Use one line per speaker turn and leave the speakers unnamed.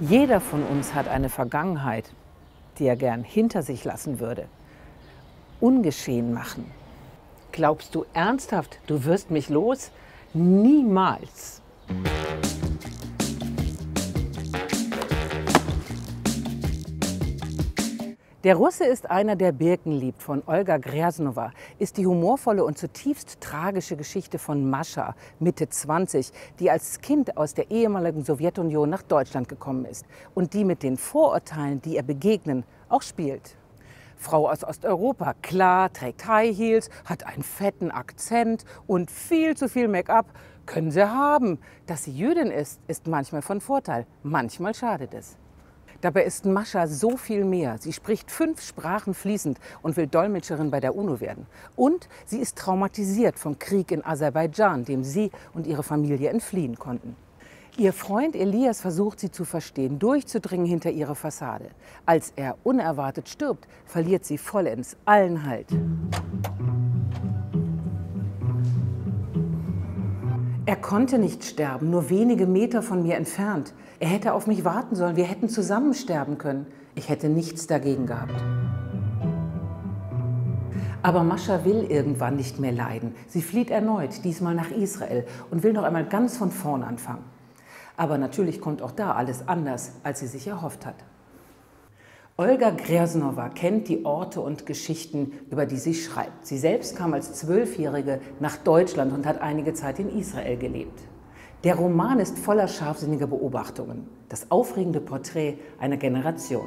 Jeder von uns hat eine Vergangenheit, die er gern hinter sich lassen würde. Ungeschehen machen. Glaubst du ernsthaft, du wirst mich los? Niemals. Der Russe ist einer, der Birken liebt, von Olga Grjasnowa, ist die humorvolle und zutiefst tragische Geschichte von Mascha, Mitte 20, die als Kind aus der ehemaligen Sowjetunion nach Deutschland gekommen ist und die mit den Vorurteilen, die ihr begegnen, auch spielt. Frau aus Osteuropa, klar, trägt High Heels, hat einen fetten Akzent und viel zu viel Make-up. Können sie haben. Dass sie Jüdin ist, ist manchmal von Vorteil, manchmal schadet es. Dabei ist Mascha so viel mehr. Sie spricht fünf Sprachen fließend und will Dolmetscherin bei der UNO werden. Und sie ist traumatisiert vom Krieg in Aserbaidschan, dem sie und ihre Familie entfliehen konnten. Ihr Freund Elias versucht sie zu verstehen, durchzudringen hinter ihre Fassade. Als er unerwartet stirbt, verliert sie vollends allen Halt. Er konnte nicht sterben, nur wenige Meter von mir entfernt. Er hätte auf mich warten sollen, wir hätten zusammen sterben können. Ich hätte nichts dagegen gehabt. Aber Mascha will irgendwann nicht mehr leiden. Sie flieht erneut, diesmal nach Israel und will noch einmal ganz von vorn anfangen. Aber natürlich kommt auch da alles anders, als sie sich erhofft hat. Olga Grjasnowa kennt die Orte und Geschichten, über die sie schreibt. Sie selbst kam als Zwölfjährige nach Deutschland und hat einige Zeit in Israel gelebt. Der Roman ist voller scharfsinniger Beobachtungen, das aufregende Porträt einer Generation.